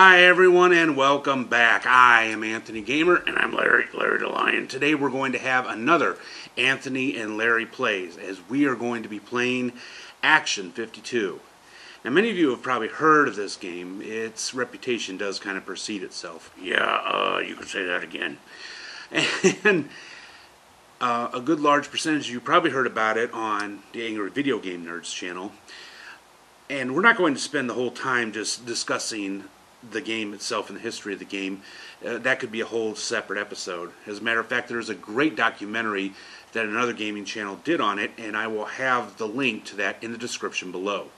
Hi everyone and welcome back. I am Anthony Gamer and I'm Larry Larry the Lion. Today we're going to have another Anthony and Larry plays as we are going to be playing Action 52. Now many of you have probably heard of this game. Its reputation does kind of precede itself. Yeah, uh, you can say that again. And uh, a good large percentage of you probably heard about it on the Angry Video Game Nerds channel. And we're not going to spend the whole time just discussing the game itself and the history of the game. Uh, that could be a whole separate episode. As a matter of fact, there's a great documentary that another gaming channel did on it, and I will have the link to that in the description below.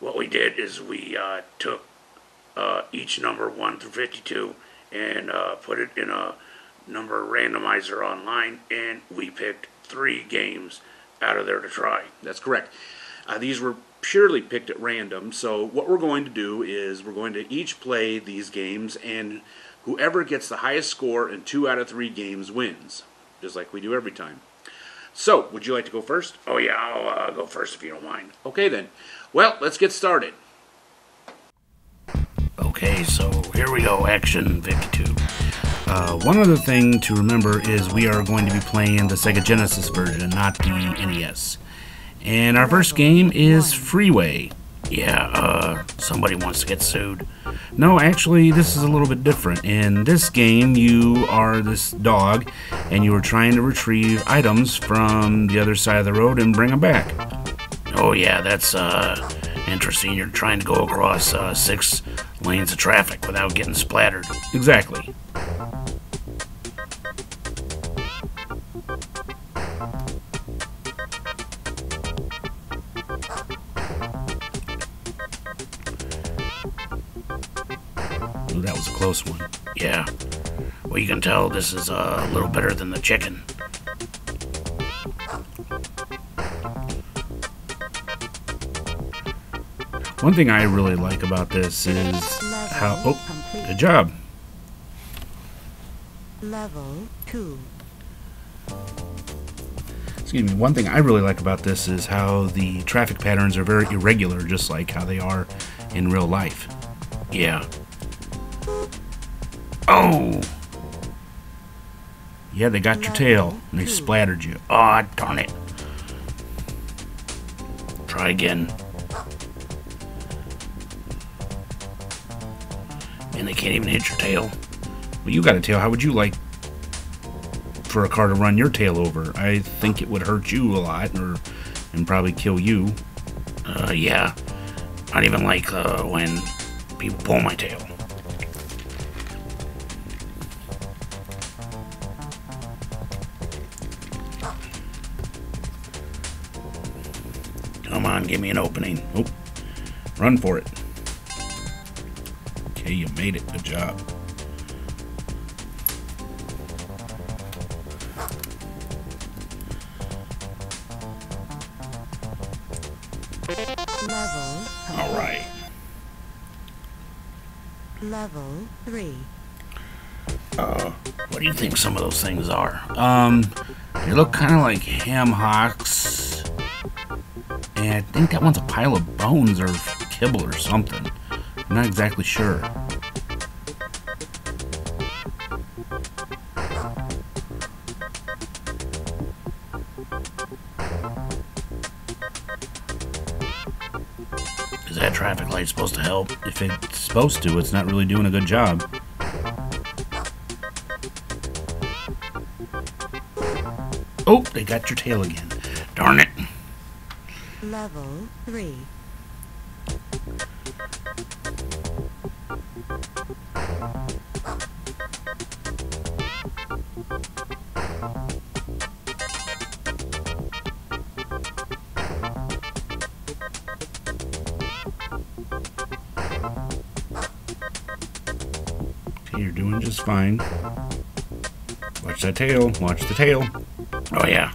What we did is we uh, took uh, each number 1 through 52 and uh, put it in a number randomizer online, and we picked three games out of there to try. That's correct. Uh, these were purely picked at random. So what we're going to do is we're going to each play these games, and whoever gets the highest score in two out of three games wins, just like we do every time. So, would you like to go first? Oh yeah, I'll uh, go first if you don't mind. Okay then. Well, let's get started. Okay, so here we go, Action 52. Uh, one other thing to remember is we are going to be playing the Sega Genesis version, not the NES. And our first game is Freeway. Yeah, uh, somebody wants to get sued. No, actually, this is a little bit different. In this game, you are this dog, and you are trying to retrieve items from the other side of the road and bring them back. Oh yeah, that's uh interesting. You're trying to go across uh, six lanes of traffic without getting splattered. Exactly. Was a close one. Yeah. Well, you can tell this is uh, a little better than the chicken. One thing I really like about this is how. Oh, good job. Level 2. Excuse me. One thing I really like about this is how the traffic patterns are very irregular, just like how they are in real life. Yeah. Oh! Yeah, they got your tail and they splattered you. Aw, darn it. Try again. And they can't even hit your tail. Well, you got a tail. How would you like for a car to run your tail over? I think it would hurt you a lot, or and probably kill you. Uh, yeah. Not even like uh, when people pull my tail. Give me an opening. Oh, run for it. Okay, you made it. Good job. Level. All right. Level 3. Uh, What do you think some of those things are? Um, they look kind of like ham hocks, and I think that one's a pile of bones or kibble or something. I'm not exactly sure. Is that traffic light supposed to help? If it's supposed to, it's not really doing a good job. Oh, they got your tail again. Darn it. Level 3. Okay, you're doing just fine. Watch that tail. Watch the tail. Oh, yeah.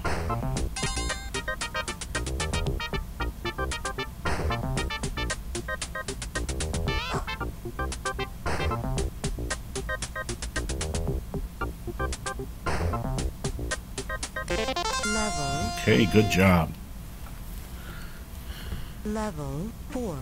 Okay, good job. Level 4.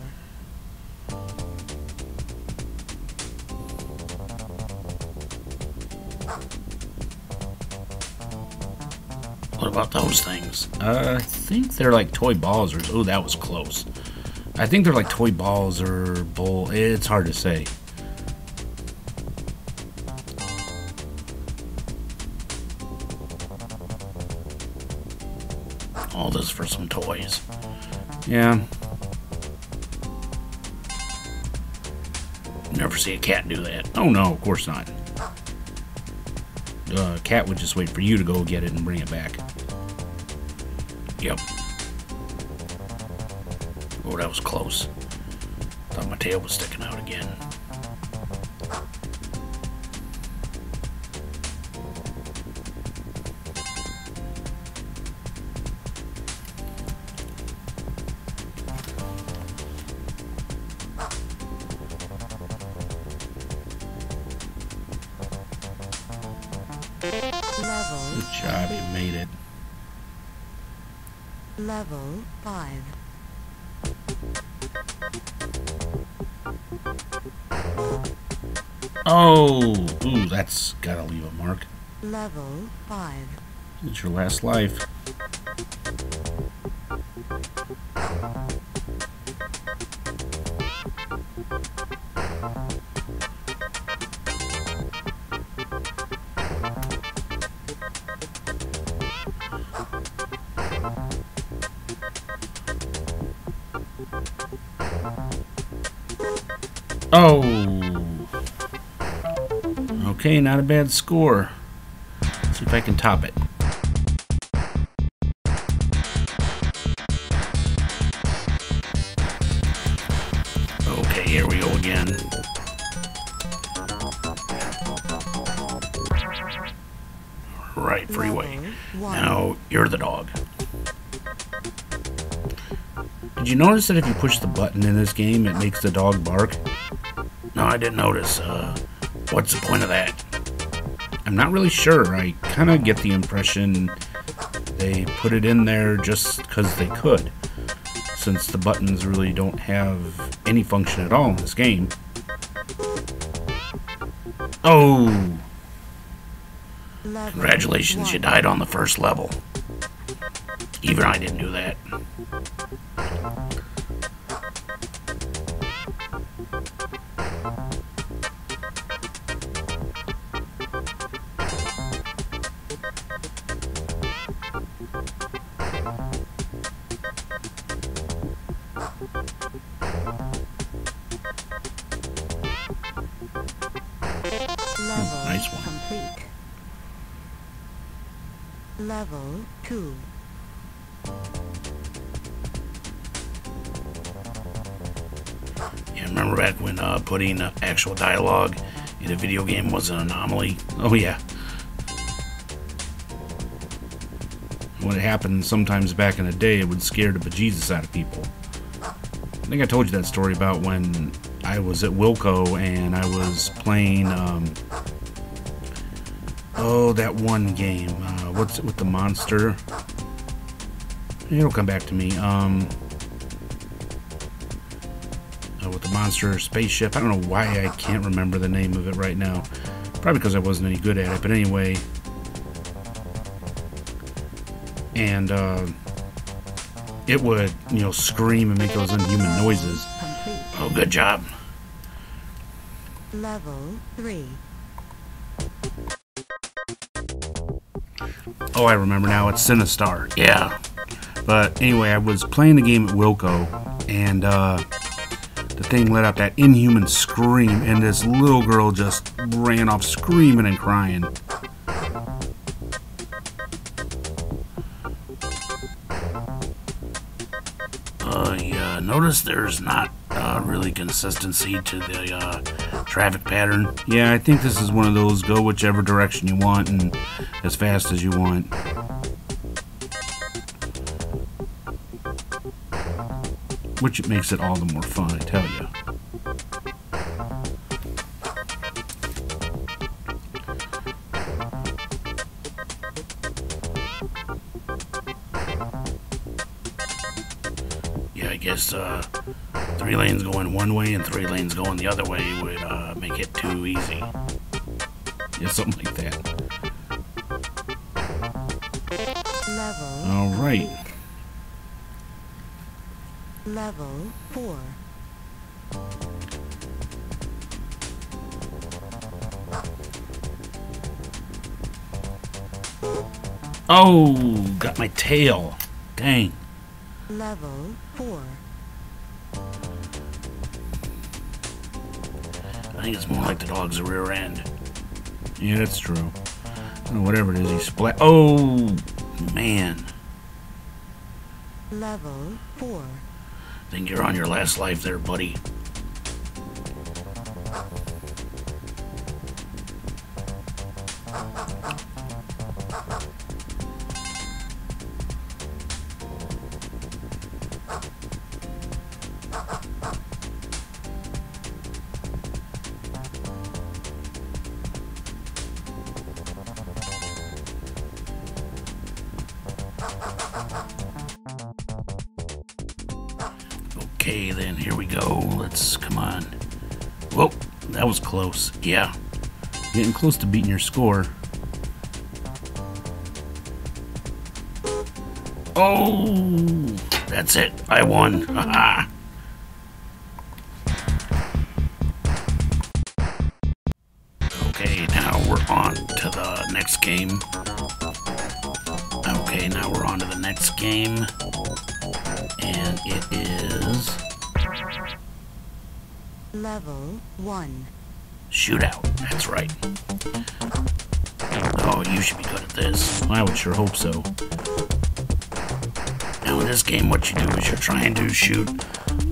What about those things? Uh, I think they're like toy balls or... Oh, that was close. I think they're like toy balls or bull... It's hard to say. Yeah. Never see a cat do that. Oh no, of course not. Uh, cat would just wait for you to go get it and bring it back. Yep. Oh, that was close. Thought my tail was sticking out again. Level 5. Oh, ooh, that's gotta leave a mark. Level 5. It's your last life. Not a bad score. Let's see if I can top it. Okay, here we go again. Right, freeway. Level 1. Now, you're the dog. Did you notice that if you push the button in this game, it makes the dog bark? No, I didn't notice. Uh, what's the point of that? I'm not really sure. I kind of get the impression they put it in there just because they could, since the buttons really don't have any function at all in this game. Oh, Congratulations, you died on the first level. Even I didn't do that. Level 2. Yeah, remember back when uh, putting uh, actual dialogue in a video game was an anomaly? oh yeah. When it happened sometimes back in the day, it would scare the bejesus out of people. I think I told you that story about when I was at Wilco and I was playing, um, oh, that one game. Uh, what's it with the monster? It'll come back to me. Um, uh, with the monster spaceship. I don't know why I can't remember the name of it right now. Probably because I wasn't any good at it. But anyway, and uh, it would, you know, scream and make those inhuman noises. Oh, good job. Level 3. Oh, I remember now. It's Sinistar. Yeah. But anyway, I was playing the game at Wilco, and uh, the thing let out that inhuman scream, and this little girl just ran off screaming and crying. Uh, yeah. Notice there's not uh, really consistency to the uh, traffic pattern. Yeah, I think this is one of those go whichever direction you want and as fast as you want. Which makes it all the more fun, I tell you. One way and three lanes going the other way would uh, make it too easy. Yeah, something like that. Level. All right. complete. Level 4. Oh, got my tail. Dang. Level 4. I think it's more like the dog's rear end. Yeah, that's true. Oh, whatever it is, he splat. Oh, man. Level 4. think you're on your last life there, buddy. Yeah, Getting close to beating your score. Oh, that's it. I won. Haha. okay, now we're on to the next game. Okay, now we're on to the next game. And it is Level 1. Shootout. That's right. Oh, you should be good at this. I would sure hope so. Now, in this game, what you do is you're trying to shoot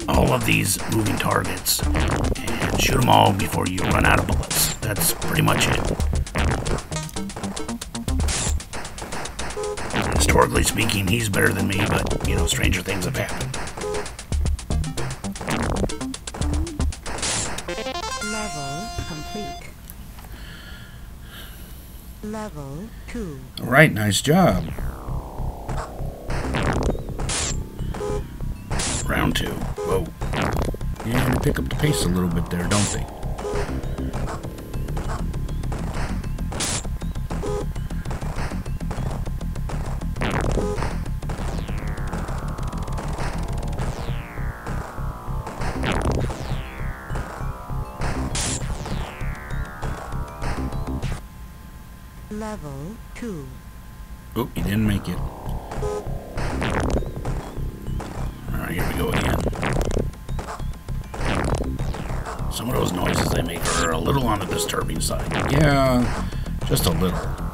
all of these moving targets and shoot them all before you run out of bullets. That's pretty much it. Historically speaking, he's better than me, but, you know, stranger things have happened. Level 2. All right, nice job. Round two. Whoa. Yeah, they pick up the pace a little bit there, don't they? Level 2. Oh, you didn't make it. All right, here we go again. Some of those noises they make are a little on the disturbing side. Yeah, just a little.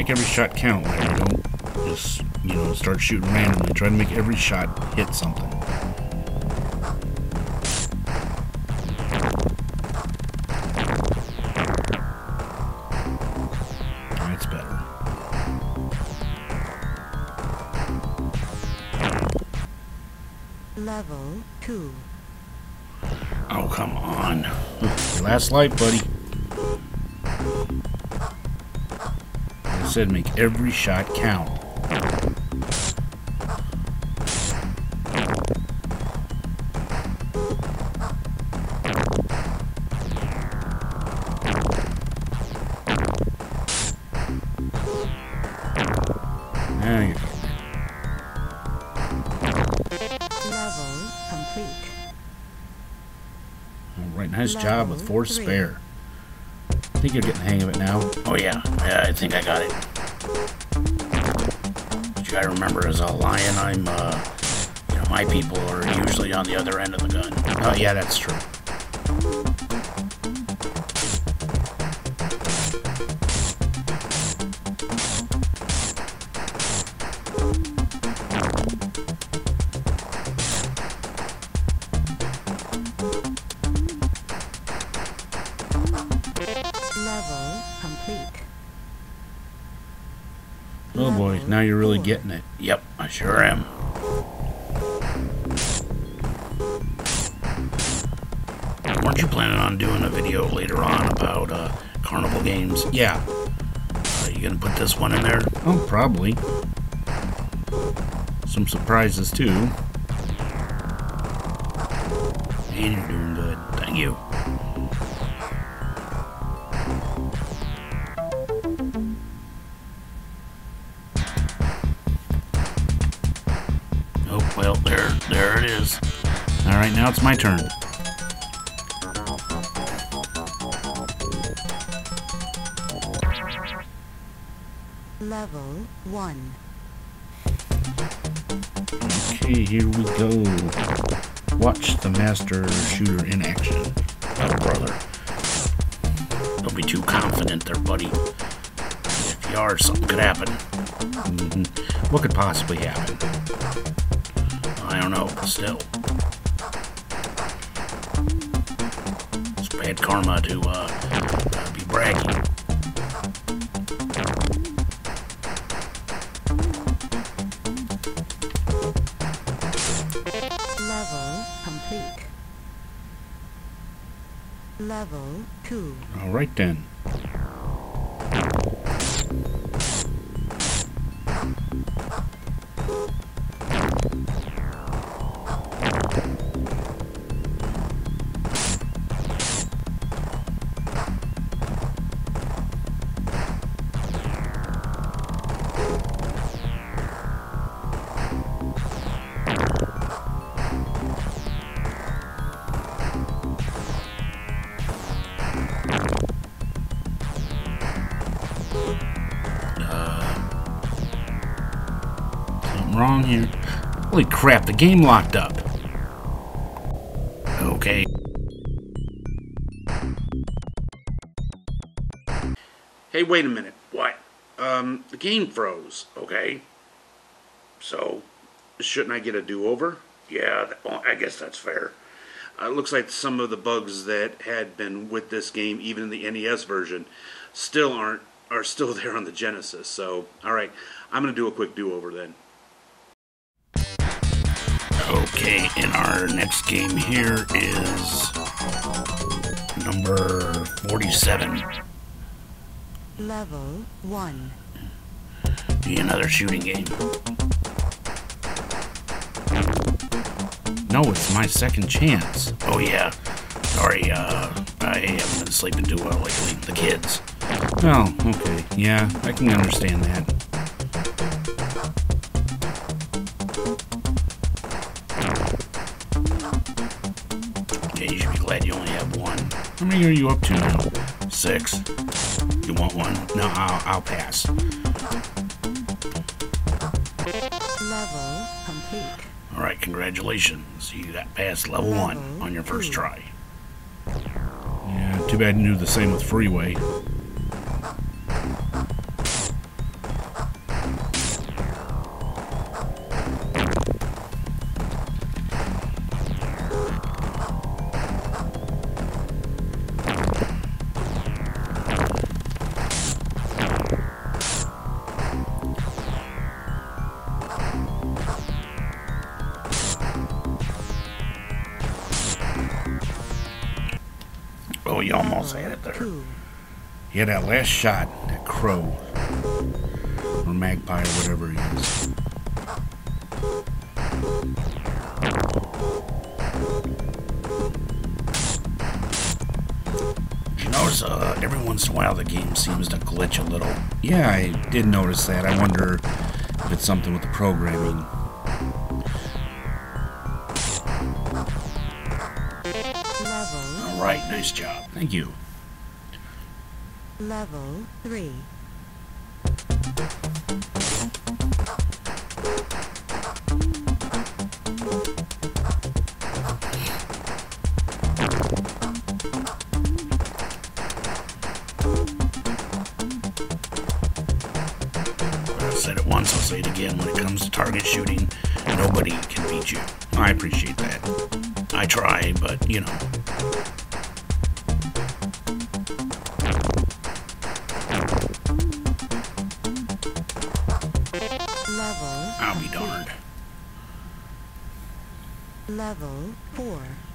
Make every shot count, Larry. Don't just, you know, start shooting randomly. Try to make every shot hit something. That's better. Level 2. Oh, come on. Your last life, buddy. Said make every shot count. There you go. Level complete. All right, nice job with four three. spare. I think you're getting the hang of it now. Oh, yeah. Yeah, I think I got it. But you gotta remember, as a lion, I'm, uh, you know, my people are usually on the other end of the gun. Oh, yeah, that's true. Now you're really getting it. Yep, I sure am. Weren't you planning on doing a video later on about uh, carnival games? Yeah. Are you gonna put this one in there? Oh, probably. Some surprises too. Man, you're doing good. Thank you. It's my turn. Level one. Okay, here we go. Watch the master shooter in action. Oh, brother. Don't be too confident there, buddy. If you are, something could happen. Mm-hmm. What could possibly happen? I don't know, still. Bad karma to uh, be bragging. Level complete. Level two. All right then. Crap, the game locked up. Okay. Hey, wait a minute. What? Um, the game froze. Okay. So, shouldn't I get a do-over? Yeah, that, well, I guess that's fair. Uh, it looks like some of the bugs that had been with this game, even in the NES version, still aren't are still there on the Genesis. So, all right, I'm gonna do a quick do-over then. Okay, and our next game here is number 47. Level one. Be another shooting game. No, it's my second chance. Oh yeah. Sorry, uh, I haven't been sleeping too well lately. The kids. Oh, okay. Yeah, I can understand that. Many are you up to now? Six. You want one? No, I'll, I'll pass. Level complete. All right, congratulations. You got past level one on your first try. Yeah, too bad you do the same with Freeway. You almost had it there. Yeah, that last shot, that crow. Or magpie or whatever he is. You notice, uh, every once in a while the game seems to glitch a little. Yeah, I did notice that. I wonder if it's something with the programming. Nice job. Thank you. Level three. I said it once, I'll say it again. When it comes to target shooting, nobody can beat you. I appreciate that. I try, but you know. Level 4.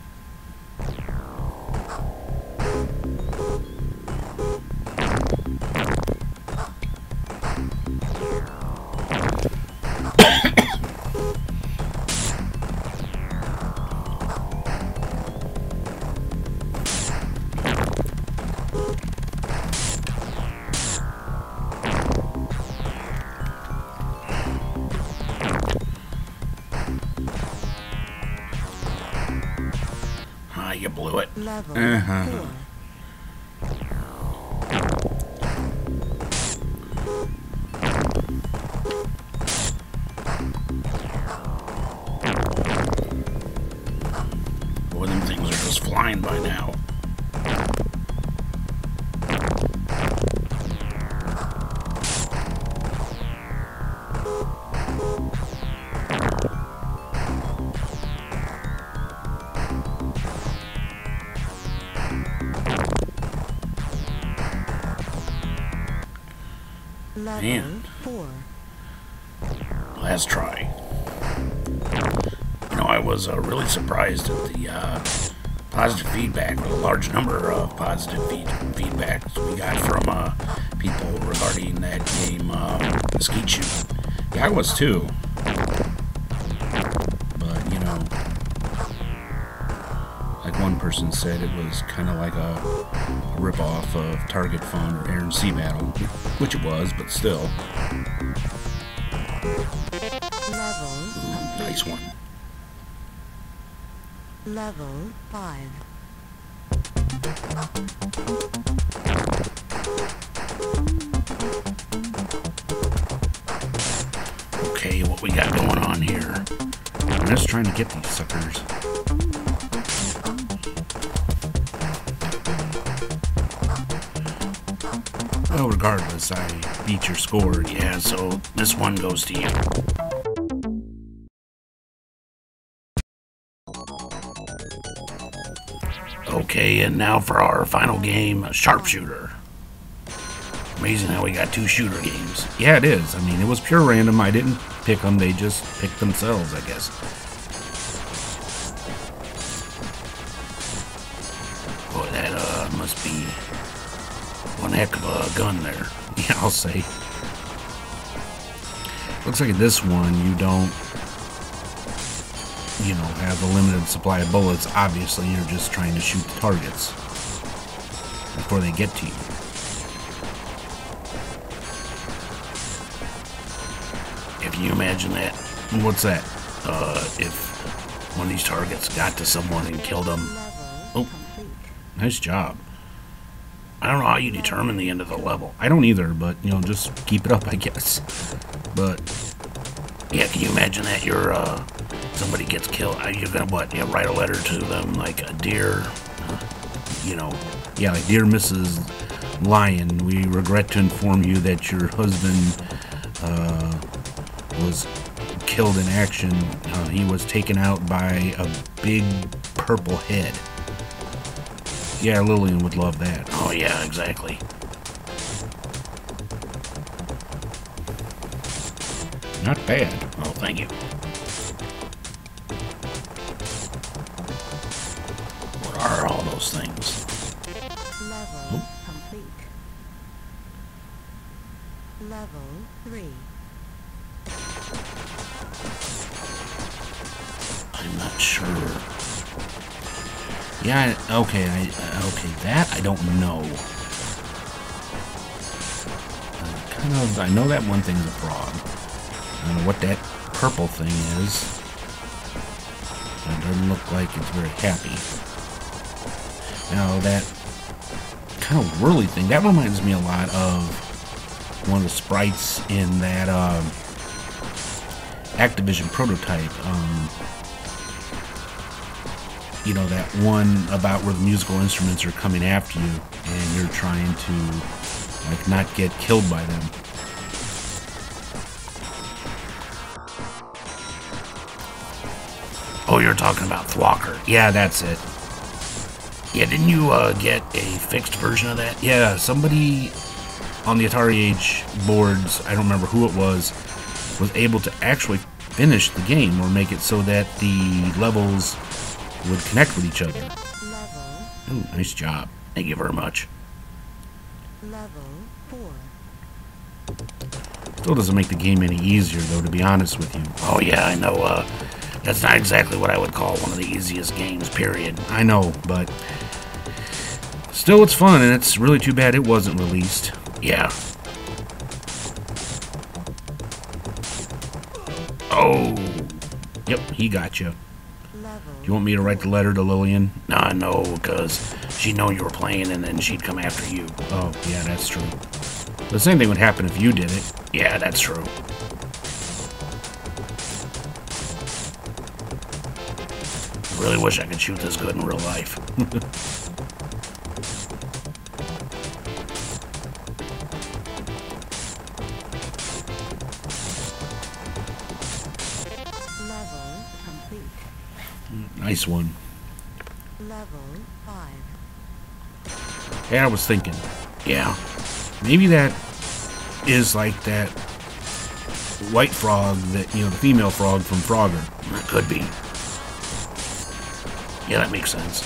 Uhum. Man. 4. Last try. You know, I was uh, really surprised at the uh, positive feedback, the large number of positive feed- feedbacks we got from uh, people regarding that game, uh, Skeet Shoot. Yeah, I was too. But, you know, Like one person said, it was kind of like a, a rip-off of Target Fun or Air-Sea Battle, which it was, but still. Level. nice one. Level 5. Okay, what we got going on here? I'm just trying to get these suckers. Well, regardless, I beat your score. Yeah, so this one goes to you. Okay, and now for our final game, Sharpshooter. Amazing how we got two shooter games. Yeah, it is. I mean, it was pure random. I didn't pick them. They just picked themselves, I guess. Boy, that uh, must be one heck of a gun there. Yeah, I'll say. Looks like in this one, you don't, you know, have a limited supply of bullets. Obviously, you're just trying to shoot the targets before they get to you. If you imagine that, What's that? uh, if one of these targets got to someone and killed them, Oh. Nice job. I don't know how you determine the end of the level. I don't either, but, you know, just keep it up, I guess. But, Yeah, can you imagine that? You're uh, somebody gets killed. You're you gonna what? You write a letter to them like a dear, uh, you know, yeah, like Dear Mrs. Lion, we regret to inform you that your husband uh, was killed in action. Uh, he was taken out by a big purple head. Yeah, Lillian would love that. oh yeah, exactly. Not bad. Oh, thank you. What are all those things? Level complete. Level 3. I- okay, I, uh, okay, that I don't know. Uh, kind of, I know that one thing's a frog. I don't know what that purple thing is. It doesn't look like it's very happy. Now that kind of whirly thing, that reminds me a lot of one of the sprites in that um, Activision prototype. Um, you know that one about where the musical instruments are coming after you and you're trying to like not get killed by them Oh, you're talking about Thwocker. yeah that's it Yeah, didn't you uh, get a fixed version of that? yeah somebody on the atari age boards i don't remember who it was was able to actually finish the game or make it so that the levels would connect with each other. Level, Ooh, nice job. Thank you very much. level 4. Still doesn't make the game any easier, though, to be honest with you. Oh yeah, I know. Uh, that's not exactly what I would call one of the easiest games. Period. I know, but still, it's fun, and it's really too bad it wasn't released. Yeah. Oh, Yep, he got you. You want me to write the letter to Lillian? nah, no, because she'd know you were playing, and then she'd come after you. Oh, yeah, that's true. The same thing would happen if you did it. Yeah, that's true. I really wish I could shoot this good in real life. Nice one. Level 5. Hey, I was thinking, Yeah. maybe that is like that white frog that, you know, the female frog from Frogger. It could be. Yeah, that makes sense.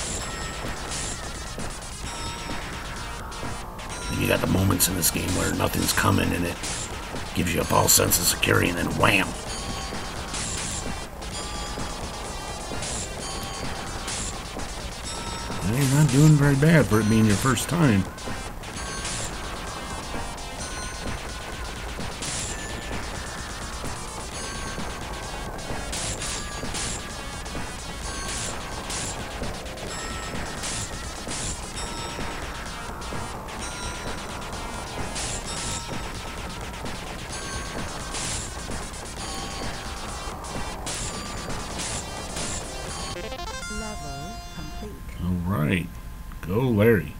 And you got the moments in this game where nothing's coming and it gives you a false sense of security and then wham. You're not doing very bad for it being your first time. Go,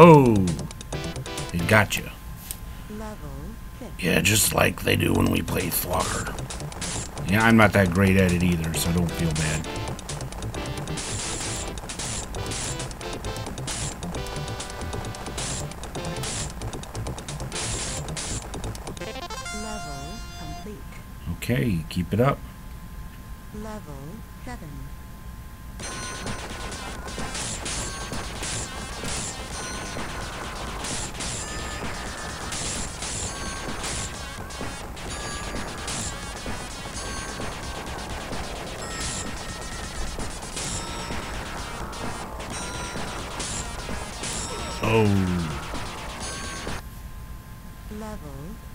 Oh! It got you. Yeah, just like they do when we play Thwocker. Yeah, I'm not that great at it either, so don't feel bad. Okay, keep it up. Level 7. Level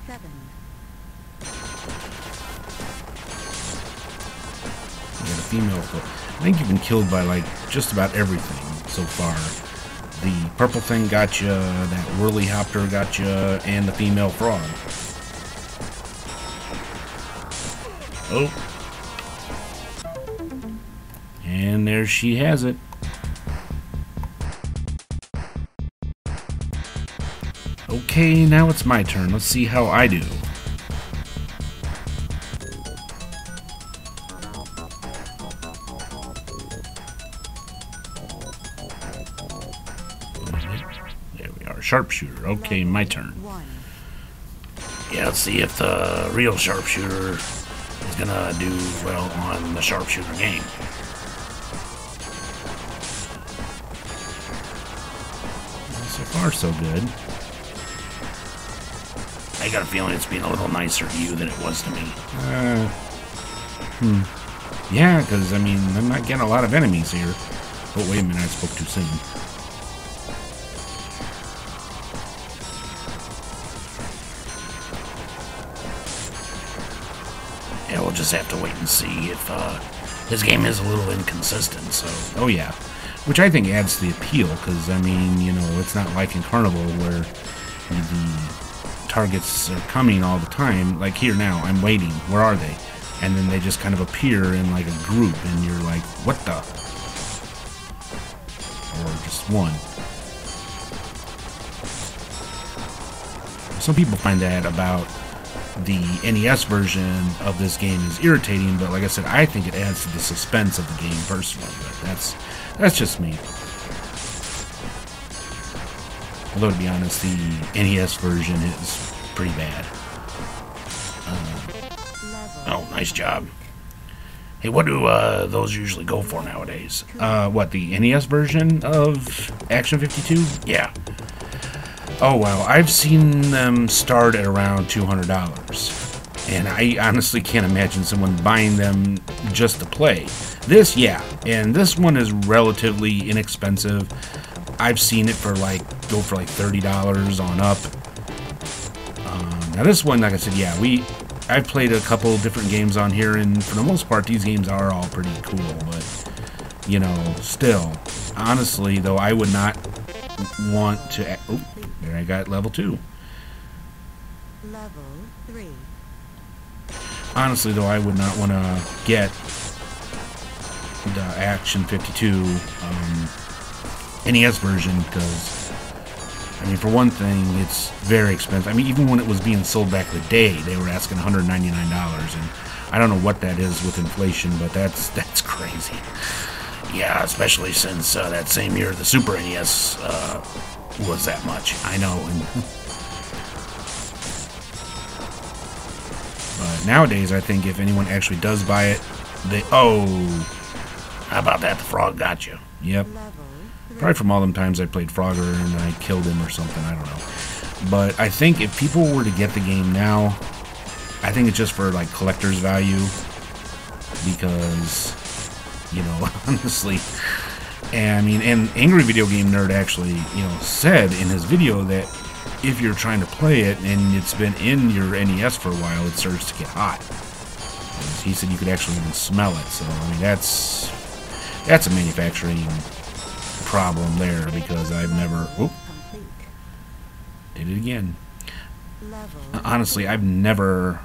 7. You got a female foot. I think you've been killed by like just about everything so far. The purple thing got you, that whirlyhopter got you, and the female frog. Oh. And there she has it. Okay, now it's my turn. Let's see how I do. There we are. Sharpshooter. Okay, my turn. Yeah, let's see if the real sharpshooter is gonna do well on the sharpshooter game. So far, so good. I got a feeling it's being a little nicer to you than it was to me. Uh, hmm. Yeah, because, I mean, I'm not getting a lot of enemies here. Oh, wait a minute, I spoke too soon. Yeah, we'll just have to wait and see if uh, his game is a little inconsistent. So Oh, yeah. Which I think adds to the appeal, because, I mean, you know, it's not like in Carnival where the targets are coming all the time. Like here now, I'm waiting. Where are they? And then they just kind of appear in like a group, and you're like, what the? Or just one. Some people find that about the NES version of this game is irritating, but like I said, I think it adds to the suspense of the game personally. But that's that's just me. Although to be honest, the NES version is pretty bad. Oh, nice job. Hey, what do uh, those usually go for nowadays? Uh, what the NES version of Action 52? Yeah. Oh wow, I've seen them start at around two hundred dollars, and I honestly can't imagine someone buying them just to play. This, yeah, and this one is relatively inexpensive. I've seen it for like go for like thirty dollars on up. Um, now this one, like I said, yeah, we I've played a couple different games on here, and for the most part, these games are all pretty cool. But you know, still, honestly, though, I would not want to. Oh, there I got level two. Level 3. Honestly, though, I would not want to get the Action 52 um, NES version because, I mean, for one thing, it's very expensive. I mean, even when it was being sold back the day, they were asking $199, and I don't know what that is with inflation, but that's that's crazy. Yeah, especially since uh, that same year the Super NES uh, was that much. I know. And but nowadays, I think if anyone actually does buy it, they oh, How about that? The frog got you. yep. Level 3. Probably from all them times I played Frogger and I killed him or something. I don't know. But I think if people were to get the game now, I think it's just for like collector's value because, you know, honestly, and I mean, and Angry Video Game Nerd actually, you know, said in his video that if you're trying to play it and it's been in your NES for a while, it starts to get hot. He said you could actually even smell it. So I mean, that's that's a manufacturing problem there because I've never. Complete. did it again. Honestly, I've never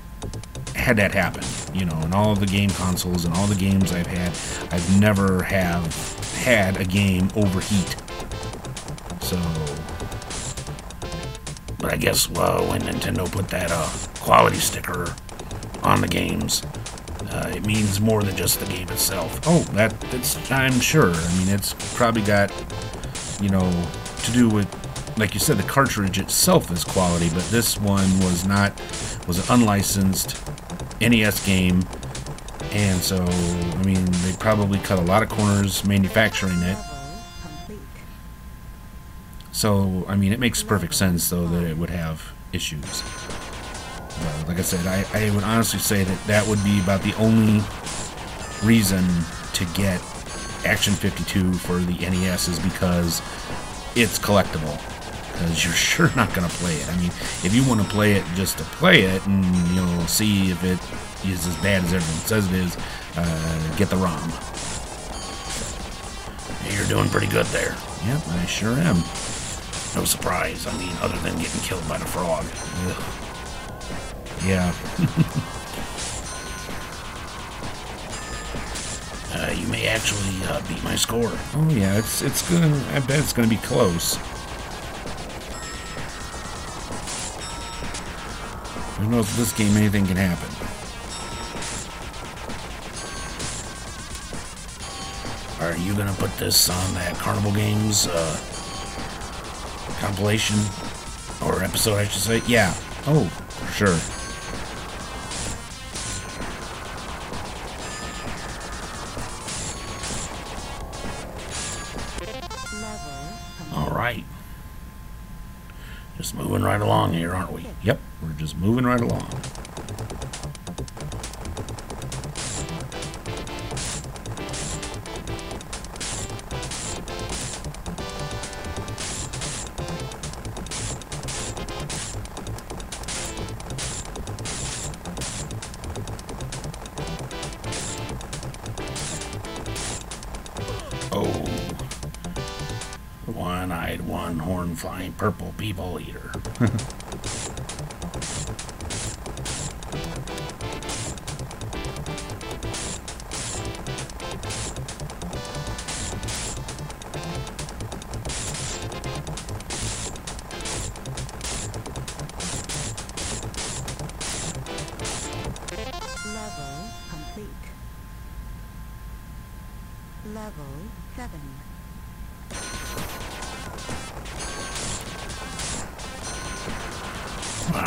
had that happen. You know, in all of the game consoles and all the games I've had, I've never have had a game overheat. So But I guess well, when Nintendo put that uh, quality sticker on the games, uh, it means more than just the game itself. Oh, that it's I'm sure. I mean, it's probably got you know to do with like you said the cartridge itself is quality, but this one was not was an unlicensed NES game. And so, I mean, they probably cut a lot of corners manufacturing it. So, I mean, it makes perfect sense, though, that it would have issues. Uh, like I said, I, I would honestly say that that would be about the only reason to get Action 52 for the NES is because it's collectible. Because you're sure not going to play it. I mean, if you want to play it just to play it and, you know, see if it is as bad as everyone says it is, uh, get the ROM. You're doing pretty good there. Yep, I sure am. No surprise. I mean, other than getting killed by the frog. Yeah. Uh, you may actually uh, beat my score. Oh yeah, it's it's gonna. I bet it's gonna be close. Who knows? This game, anything can happen. Are you gonna put this on that Carnival Games uh, compilation or episode, I should say? Yeah. Oh, sure. Just moving right along.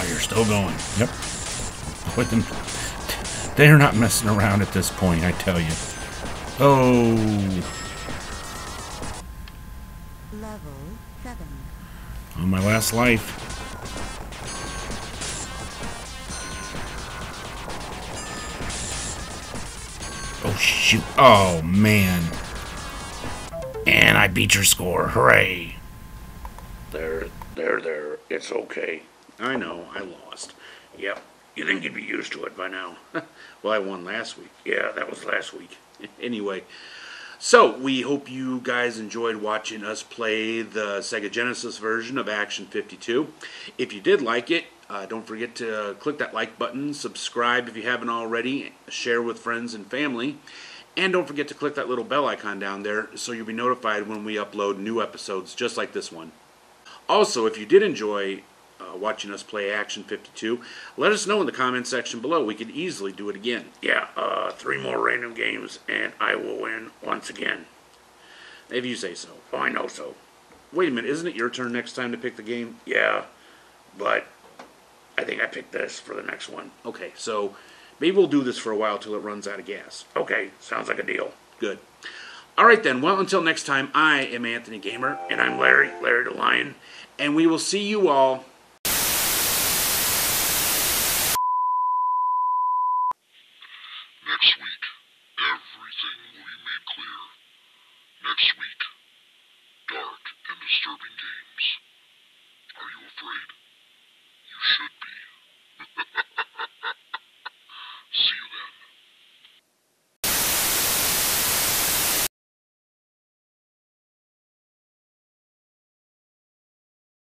Wow, you're still going. Yep. With them, they're not messing around at this point. I tell you. Oh, Level 7. on my last life. Oh shoot! Oh man! And I beat your score. Hooray! There, there, there. It's okay. I know, I lost. Yep. You think you'd be used to it by now? Well, I won last week. yeah, that was last week. anyway, so we hope you guys enjoyed watching us play the Sega Genesis version of Action 52. If you did like it, uh, don't forget to click that like button, subscribe if you haven't already, share with friends and family, and don't forget to click that little bell icon down there so you'll be notified when we upload new episodes just like this one. Also, if you did enjoy uh, watching us play Action 52, let us know in the comment section below. We could easily do it again. Yeah, uh, three more random games, and I will win once again. If you say so. Oh, I know so. Wait a minute, isn't it your turn next time to pick the game? Yeah, but I think I picked this for the next one. Okay, so maybe we'll do this for a while till it runs out of gas. Okay, sounds like a deal. Good. All right then. Well, until next time, I am Anthony Gamer, And I'm Larry, Larry the Lion. and we will see you all